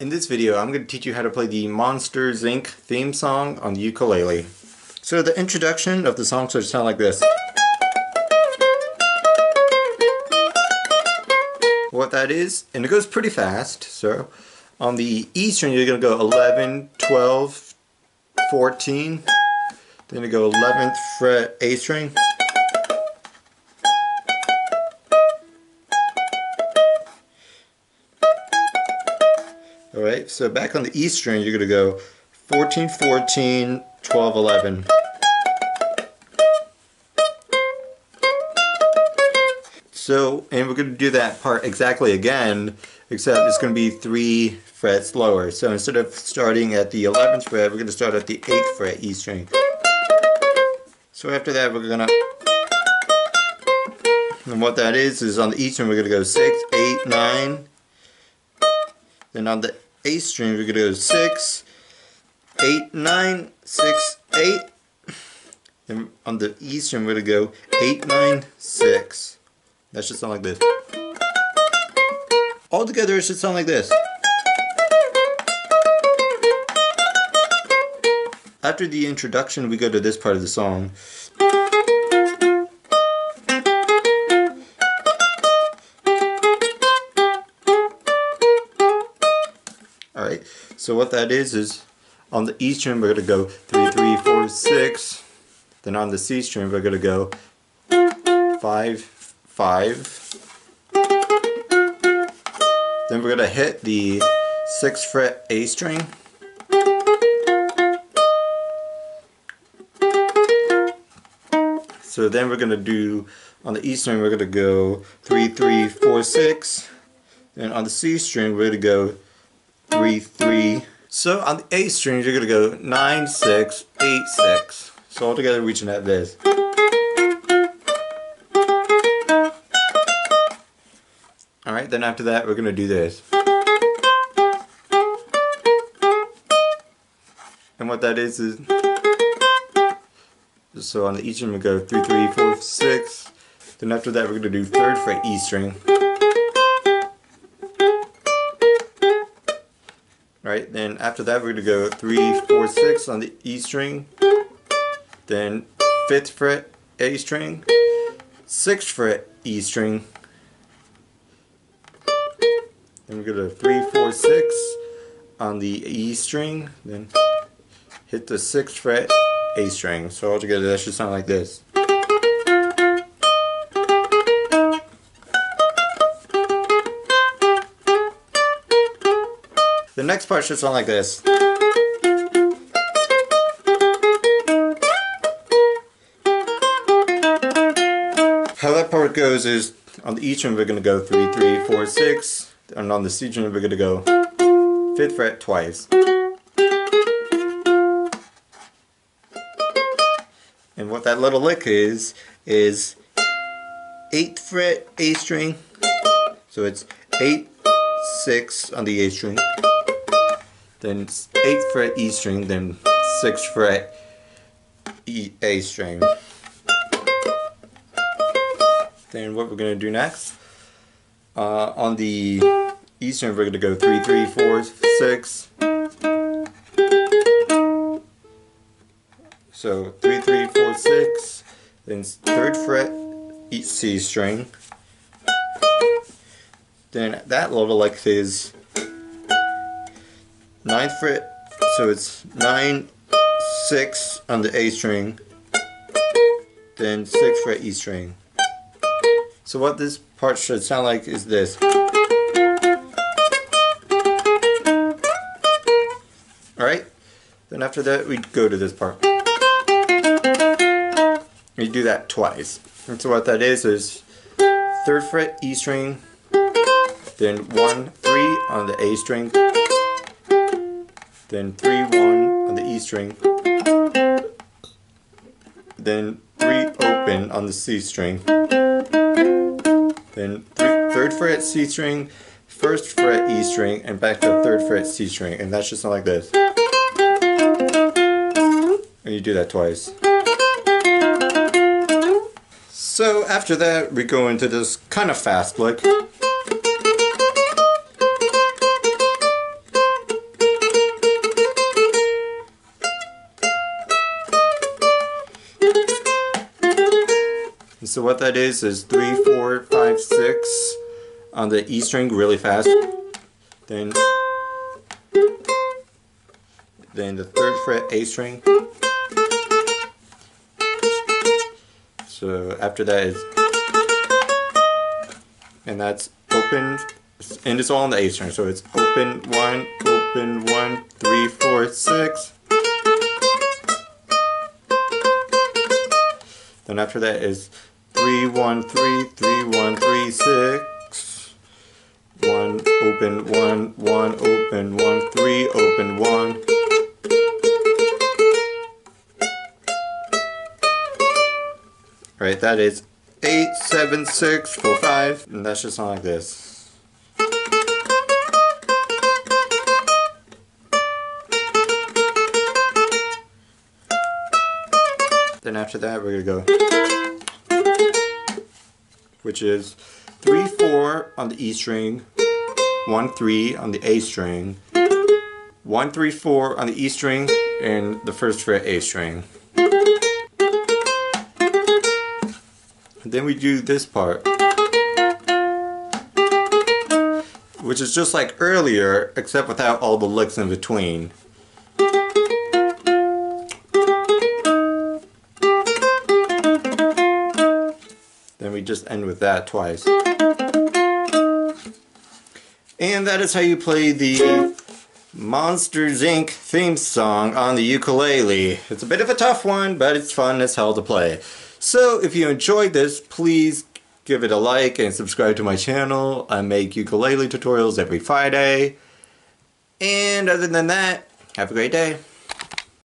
In this video, I'm going to teach you how to play the Monsters Inc. theme song on the ukulele. So the introduction of the song should sound like this. What that is, and it goes pretty fast, so on the E string you're going to go 11, 12, 14, then you go 11th fret A string, Alright, so back on the E string, you're going to go 14, 14, 12, 11. So, and we're going to do that part exactly again, except it's going to be three frets lower. So instead of starting at the 11th fret, we're going to start at the 8th fret E string. So after that, we're going to, and what that is, is on the E string, we're going to go 6, 8, 9, then on the A string, we're going to go 6, 8, 9, 6, 8. Then on the E string, we're going to go 8, 9, 6. That should sound like this. All together, it should sound like this. After the introduction, we go to this part of the song. So what that is is on the E string we're going to go 3, 3, 4, 6. Then on the C string we're going to go 5, 5. Then we're going to hit the 6th fret A string. So then we're going to do, on the E string we're going to go 3, 3, 4, 6. Then on the C string we're going to go three, three. So on the A string, you're gonna go nine, six, eight, six. So all together, reaching at this. All right. Then after that, we're gonna do this. And what that is is. So on the E string, we go three, three, four, six. Then after that, we're gonna do third fret E string. Then after that we're going to go 3, 4, 6 on the E string, then 5th fret A string, 6th fret E string, then we're going to 3, 4, 6 on the E string, then hit the 6th fret A string. So altogether that should sound like this. The next part should sound like this. How that part goes is on the E string we're going to go 3, 3, 4, 6, and on the C string we're going to go 5th fret twice. And what that little lick is, is 8th fret A string, so it's 8, 6 on the A string, then 8th fret E string, then 6th fret E A string. Then what we're going to do next, uh, on the E string we're going to go 3, 3, 4, 6. So 3, 3, 4, 6, then 3rd fret E C string. Then that little lick is ninth fret, so it's 9, 6 on the A string, then 6th fret E string. So what this part should sound like is this. Alright, then after that we go to this part. We do that twice. And so what that is is 3rd fret E string, then 1, 3 on the A string, then 3 1 on the E string, then 3 open on the C string, then three, 3rd fret C string, 1st fret E string, and back to 3rd fret C string, and that's just sound like this. And you do that twice. So after that, we go into this kind of fast lick. So what that is is three, four, five, six on the E string really fast. Then then the third fret A string. So after that is and that's open and it's all on the A string. So it's open one, open one, three, four, six. Then after that is three, one, three, three, one, three, six. One, open, one, one, open, one, three, open, one. Alright, that is eight, seven, six, four, five, and that's just not like this. Then after that, we're gonna go, which is three, four on the E string, one, three on the A string, one, three, four on the E string, and the first fret A string. then we do this part. Which is just like earlier, except without all the licks in between. Then we just end with that twice. And that is how you play the Monsters Inc. theme song on the ukulele. It's a bit of a tough one, but it's fun as hell to play. So if you enjoyed this, please give it a like and subscribe to my channel. I make ukulele tutorials every Friday. And other than that, have a great day.